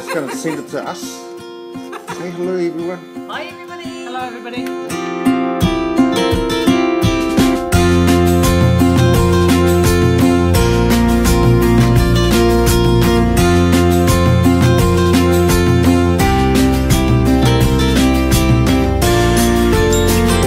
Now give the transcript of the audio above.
Just going to send it to us. Say hello, everyone. Hi, everybody. Hello, everybody.